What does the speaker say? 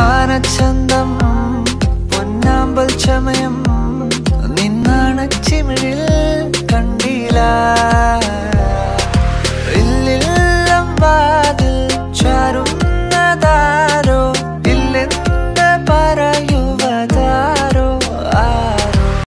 ആനച്ചന്തം പൊന്നാമ്പൽ ചമയം നിന്നാണച്ചിമിഴിൽ കണ്ടില്ല